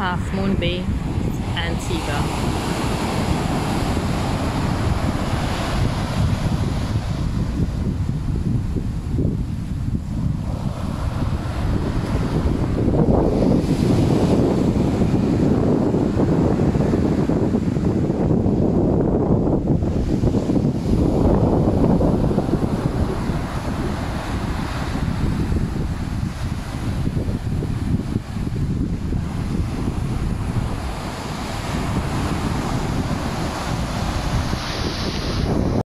Half Moon Bay, Antigua.